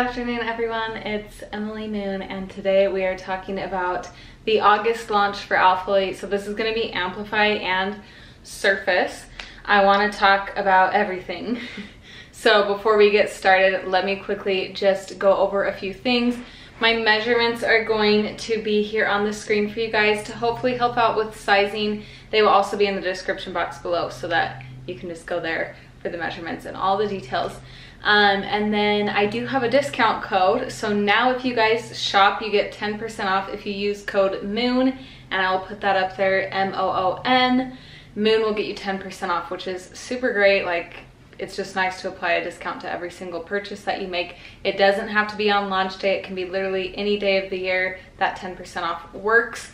afternoon everyone, it's Emily Moon and today we are talking about the August launch for Alphalete. So this is going to be Amplify and Surface. I want to talk about everything. so before we get started, let me quickly just go over a few things. My measurements are going to be here on the screen for you guys to hopefully help out with sizing. They will also be in the description box below so that you can just go there for the measurements and all the details. Um, and then I do have a discount code. So now if you guys shop, you get 10% off if you use code MOON. And I'll put that up there, M-O-O-N. Moon will get you 10% off, which is super great. Like, it's just nice to apply a discount to every single purchase that you make. It doesn't have to be on launch day. It can be literally any day of the year. That 10% off works.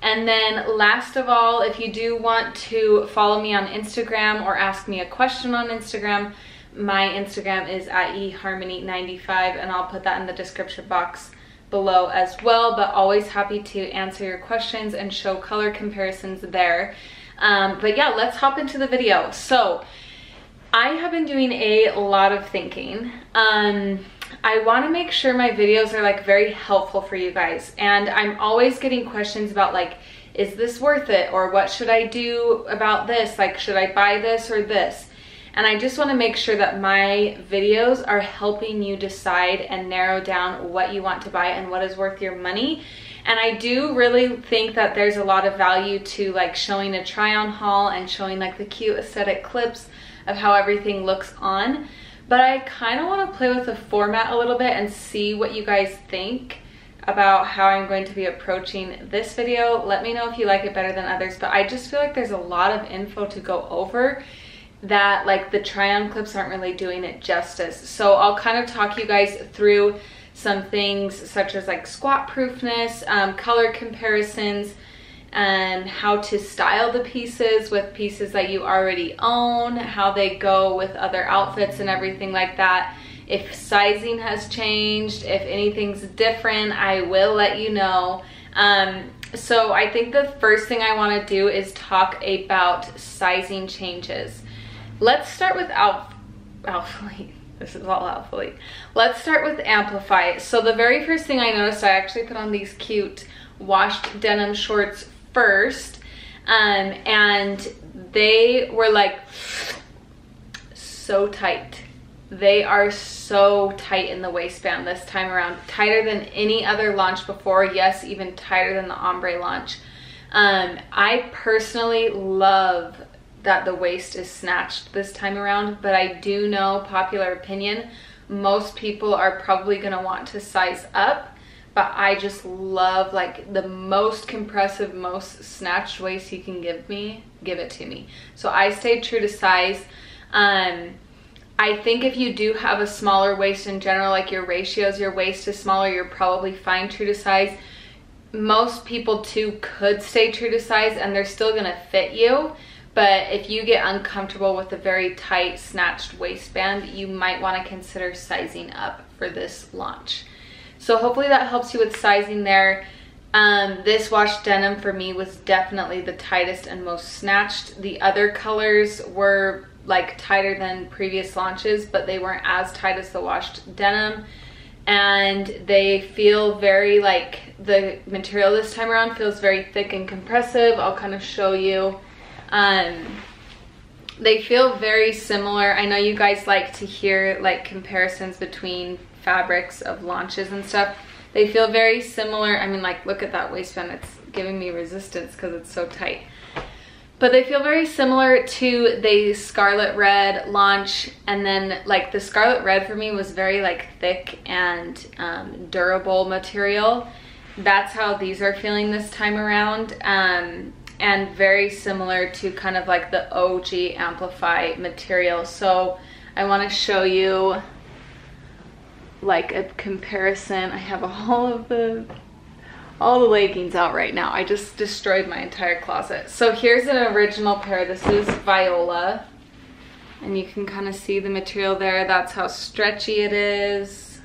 And then last of all, if you do want to follow me on Instagram or ask me a question on Instagram, my Instagram is at eharmany95 and I'll put that in the description box below as well, but always happy to answer your questions and show color comparisons there. Um, but yeah, let's hop into the video. So I have been doing a lot of thinking. Um, I want to make sure my videos are like very helpful for you guys. And I'm always getting questions about like, is this worth it? Or what should I do about this? Like, should I buy this or this? And I just wanna make sure that my videos are helping you decide and narrow down what you want to buy and what is worth your money. And I do really think that there's a lot of value to like showing a try on haul and showing like the cute aesthetic clips of how everything looks on. But I kind of want to play with the format a little bit and see what you guys think about how I'm going to be approaching this video. Let me know if you like it better than others, but I just feel like there's a lot of info to go over that like the try-on clips aren't really doing it justice. So I'll kind of talk you guys through some things such as like squat proofness, um, color comparisons, and how to style the pieces with pieces that you already own, how they go with other outfits and everything like that. If sizing has changed, if anything's different, I will let you know. Um, so I think the first thing I wanna do is talk about sizing changes. Let's start with Alpha, Alphalete. This is all Alphalete. Let's start with Amplify. So the very first thing I noticed, I actually put on these cute washed denim shorts first. Um, and they were like so tight. They are so tight in the waistband this time around. Tighter than any other launch before. Yes, even tighter than the ombre launch. Um, I personally love that the waist is snatched this time around, but I do know popular opinion, most people are probably gonna want to size up, but I just love like the most compressive, most snatched waist you can give me, give it to me. So I stayed true to size. Um, I think if you do have a smaller waist in general, like your ratios, your waist is smaller, you're probably fine true to size. Most people too could stay true to size and they're still gonna fit you. But if you get uncomfortable with a very tight snatched waistband, you might wanna consider sizing up for this launch. So hopefully that helps you with sizing there. Um, this wash denim for me was definitely the tightest and most snatched. The other colors were like tighter than previous launches, but they weren't as tight as the washed denim. And they feel very like, the material this time around feels very thick and compressive. I'll kind of show you um, they feel very similar. I know you guys like to hear like comparisons between fabrics of launches and stuff. They feel very similar. I mean, like, look at that waistband. It's giving me resistance because it's so tight. But they feel very similar to the Scarlet Red launch. And then, like, the Scarlet Red for me was very, like, thick and um, durable material. That's how these are feeling this time around. Um, and very similar to kind of like the OG Amplify material. So I want to show you like a comparison. I have all of the all the leggings out right now. I just destroyed my entire closet. So here's an original pair. This is Viola. And you can kind of see the material there. That's how stretchy it is.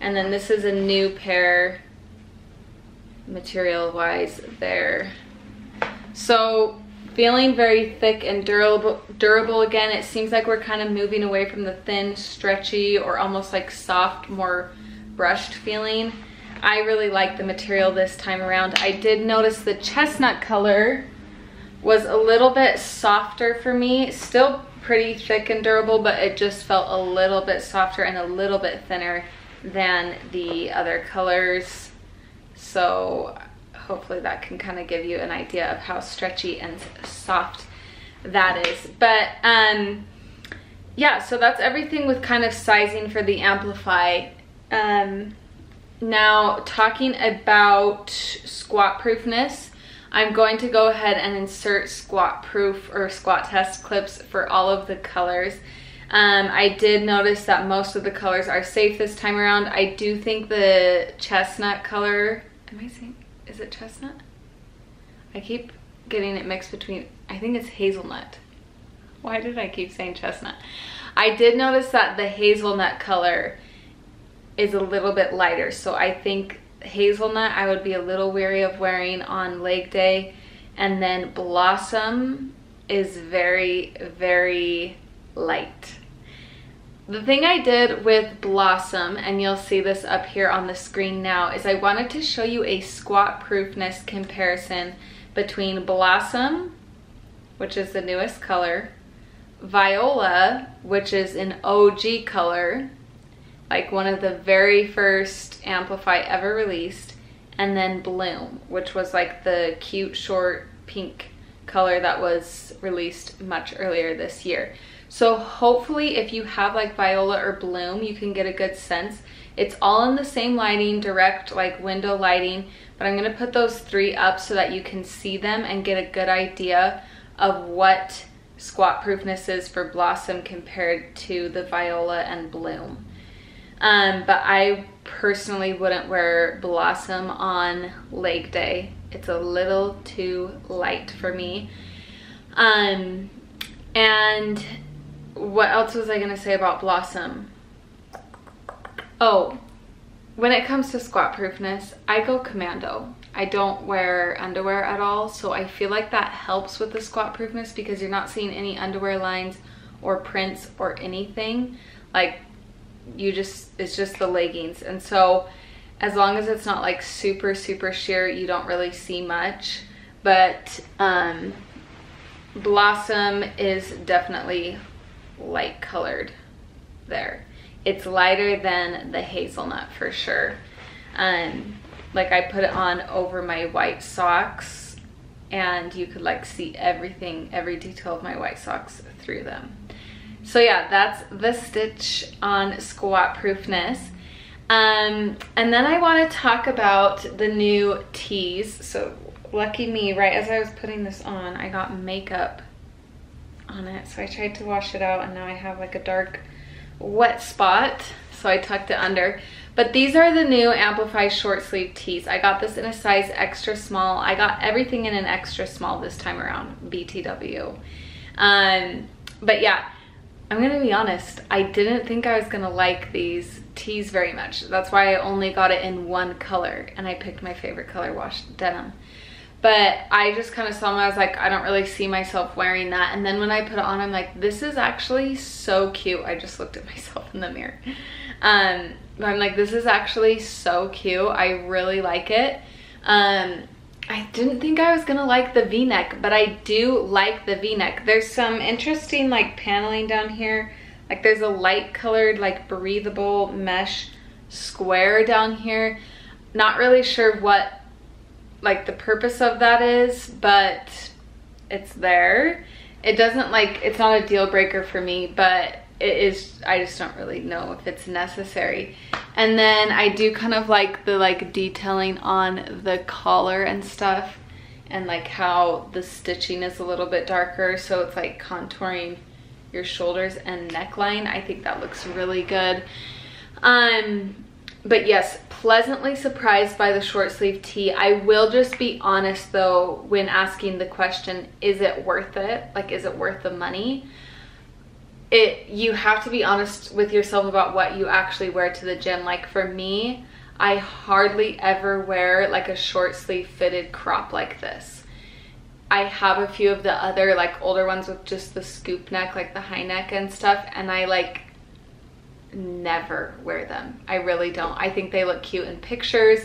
And then this is a new pair material wise there. So feeling very thick and durable, durable again. It seems like we're kind of moving away from the thin, stretchy, or almost like soft, more brushed feeling. I really like the material this time around. I did notice the chestnut color was a little bit softer for me. Still pretty thick and durable, but it just felt a little bit softer and a little bit thinner than the other colors. So hopefully that can kind of give you an idea of how stretchy and soft that is. But um, yeah, so that's everything with kind of sizing for the Amplify. Um, now talking about squat proofness, I'm going to go ahead and insert squat proof or squat test clips for all of the colors. Um, I did notice that most of the colors are safe this time around. I do think the chestnut color, am I saying, is it chestnut? I keep getting it mixed between, I think it's hazelnut. Why did I keep saying chestnut? I did notice that the hazelnut color is a little bit lighter. So I think hazelnut I would be a little weary of wearing on leg day. And then blossom is very, very light. The thing I did with Blossom, and you'll see this up here on the screen now, is I wanted to show you a squat proofness comparison between Blossom, which is the newest color, Viola, which is an OG color, like one of the very first Amplify ever released, and then Bloom, which was like the cute short pink color that was released much earlier this year. So hopefully if you have like Viola or Bloom, you can get a good sense. It's all in the same lighting, direct like window lighting, but I'm gonna put those three up so that you can see them and get a good idea of what squat proofness is for Blossom compared to the Viola and Bloom. Um, but I personally wouldn't wear Blossom on leg day. It's a little too light for me. Um, and what else was I gonna say about Blossom? Oh, when it comes to squat proofness, I go commando. I don't wear underwear at all, so I feel like that helps with the squat proofness because you're not seeing any underwear lines or prints or anything. Like you just, it's just the leggings. And so as long as it's not like super, super sheer, you don't really see much. But um, Blossom is definitely light colored there. It's lighter than the hazelnut for sure. Um, like I put it on over my white socks and you could like see everything, every detail of my white socks through them. So yeah, that's the stitch on squat proofness. Um, and then I want to talk about the new tees. So lucky me, right as I was putting this on, I got makeup on it. So I tried to wash it out and now I have like a dark wet spot. So I tucked it under. But these are the new Amplify short sleeve tees. I got this in a size extra small. I got everything in an extra small this time around, BTW. Um, but yeah, I'm gonna be honest, I didn't think I was gonna like these tees very much. That's why I only got it in one color and I picked my favorite color wash denim. But I just kind of saw them, I was like, I don't really see myself wearing that. And then when I put it on, I'm like, this is actually so cute. I just looked at myself in the mirror. Um, but I'm like, this is actually so cute. I really like it. Um, I didn't think I was gonna like the v-neck, but I do like the v-neck. There's some interesting like paneling down here. Like there's a light colored like breathable mesh square down here. Not really sure what like the purpose of that is, but it's there. It doesn't like, it's not a deal breaker for me, but it is, I just don't really know if it's necessary. And then I do kind of like the like detailing on the collar and stuff and like how the stitching is a little bit darker. So it's like contouring your shoulders and neckline. I think that looks really good. Um, but yes, pleasantly surprised by the short sleeve tee. I will just be honest though, when asking the question, is it worth it? Like, is it worth the money? It, you have to be honest with yourself about what you actually wear to the gym. Like for me, I hardly ever wear like a short sleeve fitted crop like this. I have a few of the other like older ones with just the scoop neck, like the high neck and stuff. And I like never wear them. I really don't. I think they look cute in pictures.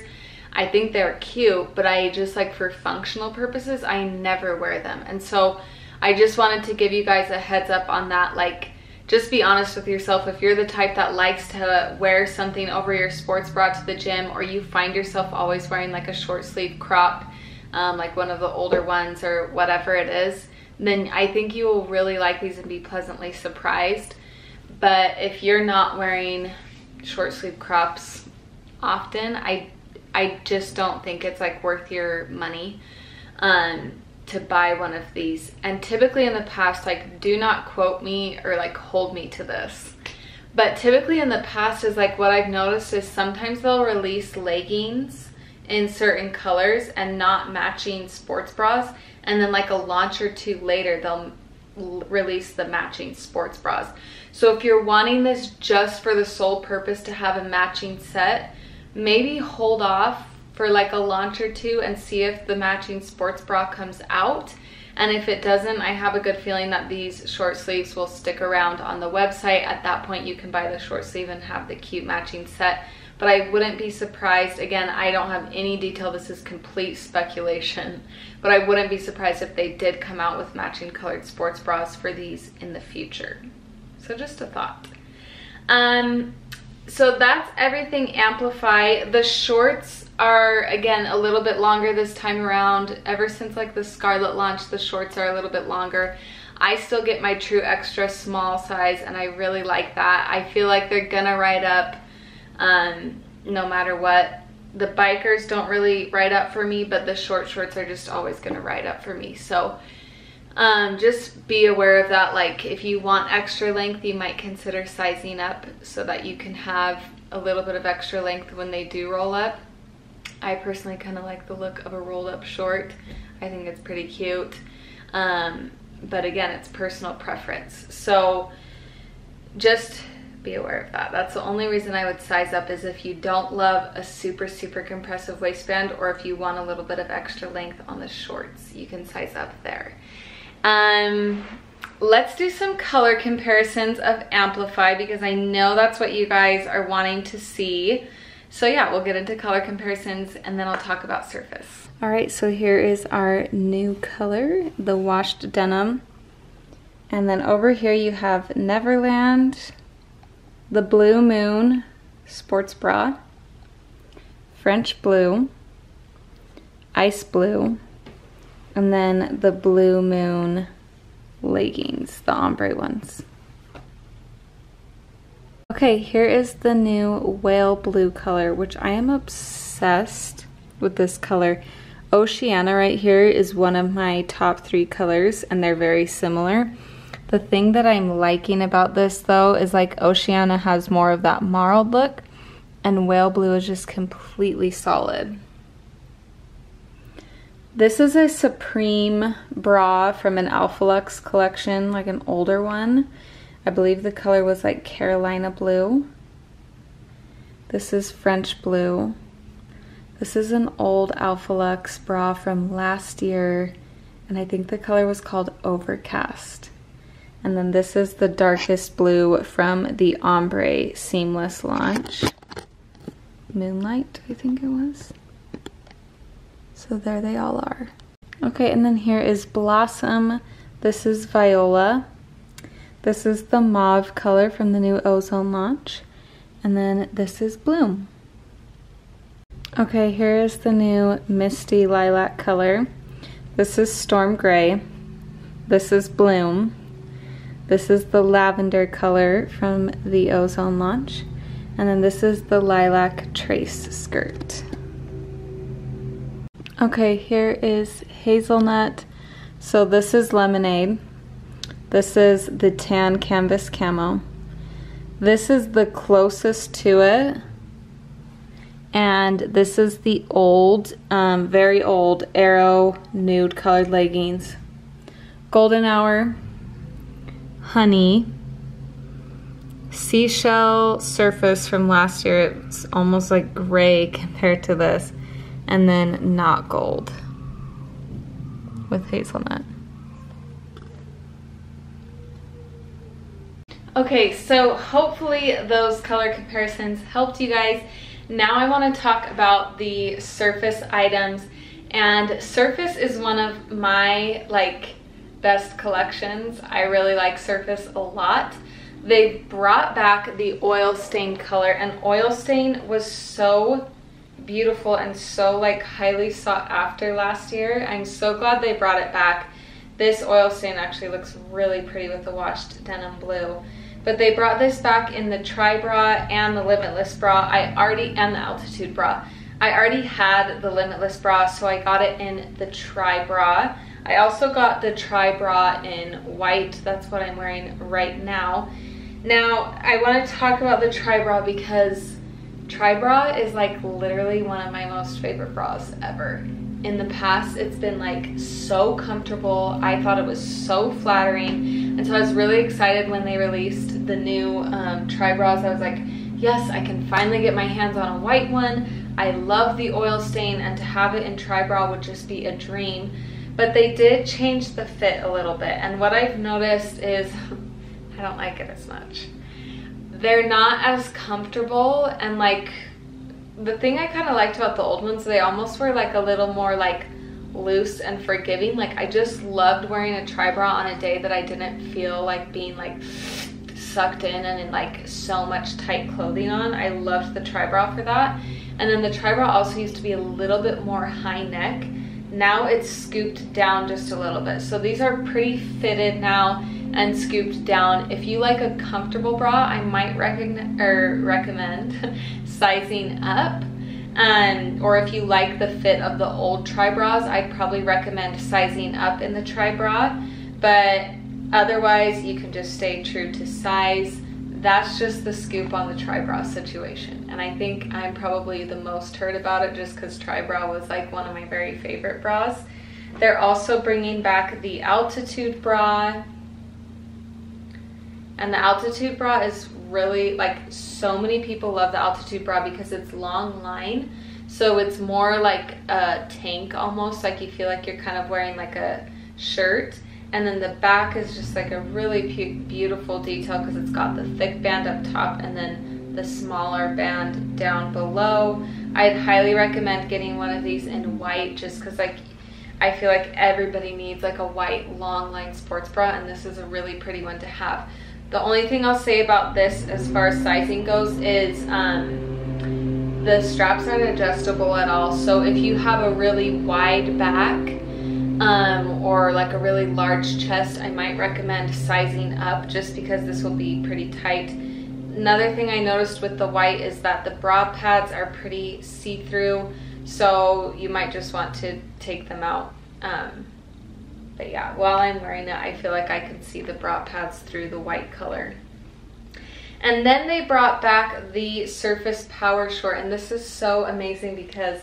I think they're cute, but I just like for functional purposes, I never wear them. And so I just wanted to give you guys a heads up on that. Like, just be honest with yourself. If you're the type that likes to wear something over your sports bra to the gym or you find yourself always wearing like a short sleeve crop, um, like one of the older ones or whatever it is, then I think you will really like these and be pleasantly surprised. But if you're not wearing short sleeve crops often, I I just don't think it's like worth your money um, to buy one of these. And typically in the past, like do not quote me or like hold me to this. But typically in the past is like what I've noticed is sometimes they'll release leggings in certain colors and not matching sports bras. And then like a launch or two later, they'll release the matching sports bras. So if you're wanting this just for the sole purpose to have a matching set, maybe hold off for like a launch or two and see if the matching sports bra comes out. And if it doesn't, I have a good feeling that these short sleeves will stick around on the website. At that point, you can buy the short sleeve and have the cute matching set. But I wouldn't be surprised, again, I don't have any detail, this is complete speculation, but I wouldn't be surprised if they did come out with matching colored sports bras for these in the future. So just a thought. Um, so that's everything Amplify. The shorts are, again, a little bit longer this time around. Ever since like the Scarlet launch, the shorts are a little bit longer. I still get my true extra small size and I really like that. I feel like they're gonna ride up um, no matter what. The bikers don't really ride up for me, but the short shorts are just always gonna ride up for me. So um, just be aware of that. Like if you want extra length, you might consider sizing up so that you can have a little bit of extra length when they do roll up. I personally kind of like the look of a rolled up short. I think it's pretty cute. Um, but again, it's personal preference. So just be aware of that. That's the only reason I would size up is if you don't love a super, super compressive waistband or if you want a little bit of extra length on the shorts, you can size up there. Um, let's do some color comparisons of Amplify because I know that's what you guys are wanting to see. So yeah, we'll get into color comparisons and then I'll talk about surface. All right, so here is our new color, the washed denim. And then over here you have Neverland, the Blue Moon sports bra, French blue, ice blue, and then the Blue Moon leggings, the ombre ones. Okay, here is the new whale blue color, which I am obsessed with this color. Oceana right here is one of my top three colors and they're very similar. The thing that I'm liking about this though is like Oceana has more of that marled look and whale blue is just completely solid. This is a Supreme bra from an Alpha Lux collection, like an older one. I believe the color was like Carolina blue. This is French blue. This is an old Alpha Lux bra from last year, and I think the color was called Overcast. And then this is the darkest blue from the Ombre Seamless launch. Moonlight, I think it was. So there they all are. Okay, and then here is Blossom. This is Viola. This is the mauve color from the new Ozone launch. And then this is Bloom. Okay, here is the new Misty Lilac color. This is Storm Gray. This is Bloom. This is the lavender color from the Ozone launch. And then this is the Lilac Trace skirt. Okay, here is hazelnut. So this is lemonade. This is the tan canvas camo. This is the closest to it. And this is the old, um, very old Arrow nude colored leggings. Golden Hour, Honey, Seashell Surface from last year. It's almost like gray compared to this and then not gold. with hazelnut. Okay, so hopefully those color comparisons helped you guys. Now I want to talk about the surface items and surface is one of my like best collections. I really like surface a lot. They brought back the oil stain color and oil stain was so beautiful and so like highly sought after last year. I'm so glad they brought it back. This oil stain actually looks really pretty with the washed denim blue. But they brought this back in the tri bra and the limitless bra. I already, and the altitude bra. I already had the limitless bra, so I got it in the tri bra. I also got the tri bra in white. That's what I'm wearing right now. Now, I want to talk about the tri bra because tri bra is like literally one of my most favorite bras ever. In the past it's been like so comfortable. I thought it was so flattering. And so i was really excited when they released the new um, tri bras. I was like yes i can finally get my hands on a white one. I love the oil stain and to have it in tri bra would just be a dream. But they did change the fit a little bit. And what i've noticed is i don't like it as much they're not as comfortable and like the thing I kind of liked about the old ones, they almost were like a little more like loose and forgiving. Like I just loved wearing a tri bra on a day that I didn't feel like being like sucked in and in like so much tight clothing on. I loved the tri bra for that. And then the tri bra also used to be a little bit more high neck. Now it's scooped down just a little bit. So these are pretty fitted now and scooped down. If you like a comfortable bra, I might or recommend sizing up. Um, or if you like the fit of the old tri bras, I'd probably recommend sizing up in the tri bra. But otherwise, you can just stay true to size. That's just the scoop on the tri bra situation. And I think I'm probably the most hurt about it just because tri bra was like one of my very favorite bras. They're also bringing back the altitude bra. And the altitude bra is really like so many people love the altitude bra because it's long line. So it's more like a tank almost like you feel like you're kind of wearing like a shirt. And then the back is just like a really beautiful detail because it's got the thick band up top and then the smaller band down below. I'd highly recommend getting one of these in white just because like i feel like everybody needs like a white long line sports bra and this is a really pretty one to have the only thing I'll say about this as far as sizing goes is um, the straps aren't adjustable at all. So if you have a really wide back um, or like a really large chest, I might recommend sizing up just because this will be pretty tight. Another thing I noticed with the white is that the bra pads are pretty see-through, so you might just want to take them out. Um, but yeah, while I'm wearing it, I feel like I can see the bra pads through the white color. And then they brought back the Surface Power Short, and this is so amazing because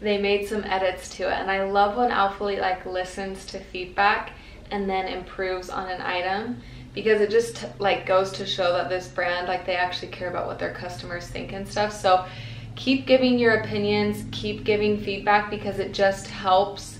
they made some edits to it. And I love when Alphalete like listens to feedback and then improves on an item because it just like goes to show that this brand like they actually care about what their customers think and stuff. So keep giving your opinions, keep giving feedback because it just helps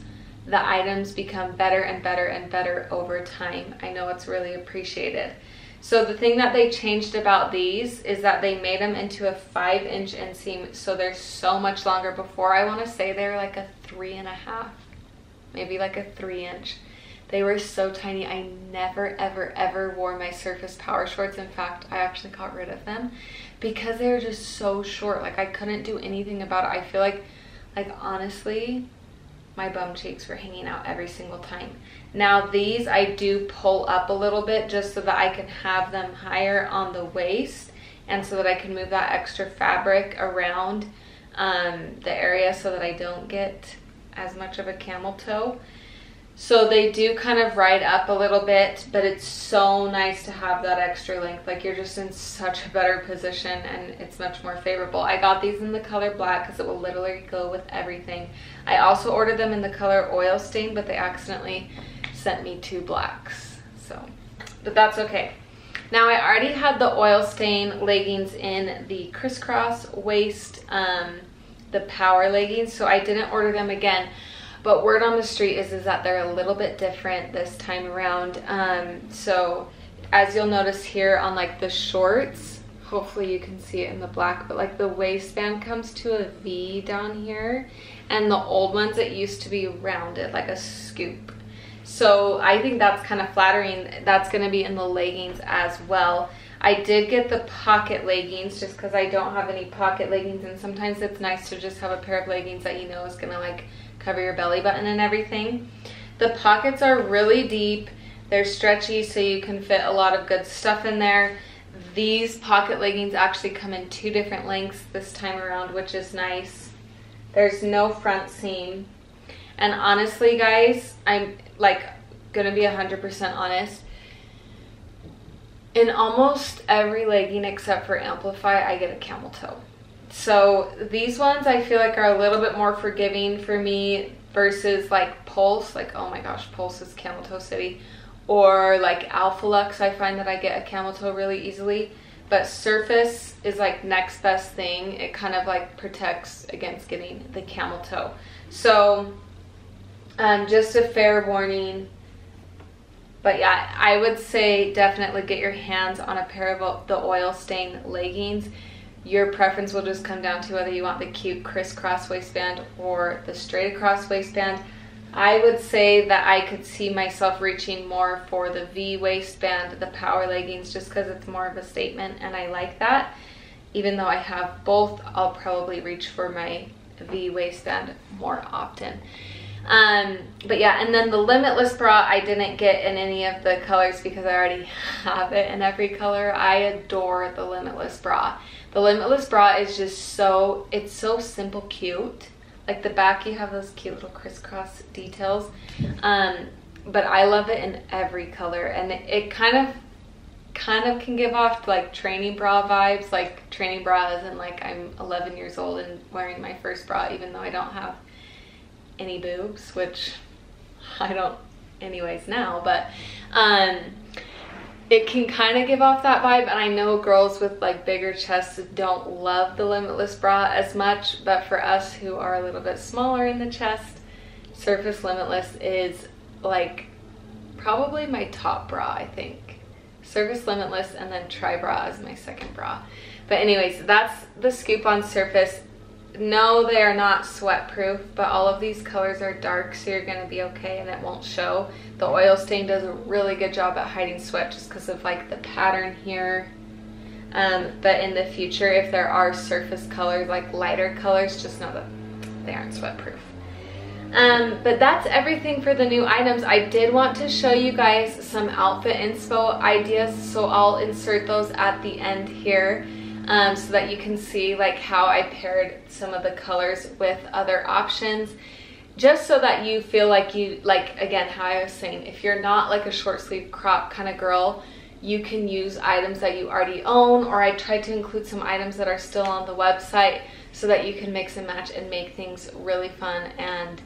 the items become better and better and better over time. I know it's really appreciated. So the thing that they changed about these is that they made them into a five inch inseam. So they're so much longer. Before I want to say they're like a three and a half, maybe like a three inch. They were so tiny. I never, ever, ever wore my Surface Power Shorts. In fact, I actually got rid of them because they were just so short. Like I couldn't do anything about it. I feel like, like honestly, my bum cheeks were hanging out every single time. Now these I do pull up a little bit just so that I can have them higher on the waist and so that I can move that extra fabric around um, the area so that I don't get as much of a camel toe. So they do kind of ride up a little bit, but it's so nice to have that extra length. Like you're just in such a better position and it's much more favorable. I got these in the color black because it will literally go with everything. I also ordered them in the color oil stain, but they accidentally sent me two blacks. So, but that's okay. Now I already had the oil stain leggings in the crisscross waist, um, the power leggings, so I didn't order them again but word on the street is, is that they're a little bit different this time around. Um, so as you'll notice here on like the shorts, hopefully you can see it in the black, but like the waistband comes to a V down here and the old ones it used to be rounded like a scoop. So I think that's kind of flattering. That's going to be in the leggings as well. I did get the pocket leggings just because I don't have any pocket leggings and sometimes it's nice to just have a pair of leggings that you know is going to like cover your belly button and everything. The pockets are really deep. They're stretchy so you can fit a lot of good stuff in there. These pocket leggings actually come in two different lengths this time around, which is nice. There's no front seam. And honestly, guys, I'm like gonna be 100% honest in almost every legging except for Amplify, I get a camel toe. So these ones I feel like are a little bit more forgiving for me versus like Pulse, like oh my gosh, Pulse is camel toe city. Or like Alpha Lux, I find that I get a camel toe really easily. But Surface is like next best thing. It kind of like protects against getting the camel toe. So um, just a fair warning, but yeah, I would say definitely get your hands on a pair of the oil stain leggings. Your preference will just come down to whether you want the cute crisscross waistband or the straight across waistband. I would say that I could see myself reaching more for the V waistband, the power leggings, just because it's more of a statement and I like that. Even though I have both, I'll probably reach for my V waistband more often. Um, but yeah, and then the Limitless bra I didn't get in any of the colors because I already have it in every color. I adore the Limitless bra. The Limitless bra is just so, it's so simple cute. Like the back you have those cute little crisscross details. Um, but I love it in every color and it, it kind of kind of can give off like training bra vibes like training bras and like I'm 11 years old and wearing my first bra even though I don't have any boobs, which I don't anyways now, but um, it can kind of give off that vibe. And I know girls with like bigger chests don't love the Limitless bra as much, but for us who are a little bit smaller in the chest, Surface Limitless is like probably my top bra, I think. Surface Limitless and then Tri Bra is my second bra. But anyways, that's the scoop on Surface no, they are not sweat proof, but all of these colors are dark, so you're gonna be okay and it won't show. The oil stain does a really good job at hiding sweat just because of like the pattern here. Um, but in the future, if there are surface colors, like lighter colors, just know that they aren't sweat proof. Um, but that's everything for the new items. I did want to show you guys some outfit inspo ideas, so I'll insert those at the end here um, so that you can see like how I paired some of the colors with other options just so that you feel like you like again how I was saying if you're not like a short sleeve crop kind of girl you can use items that you already own or I tried to include some items that are still on the website so that you can mix and match and make things really fun and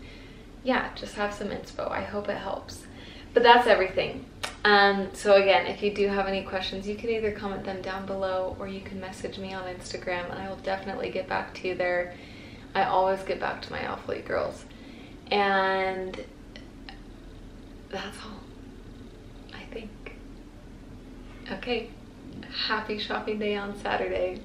yeah just have some inspo. I hope it helps. But that's everything um, so again, if you do have any questions, you can either comment them down below or you can message me on Instagram and I will definitely get back to you there. I always get back to my athlete girls. And that's all, I think. Okay, happy shopping day on Saturday.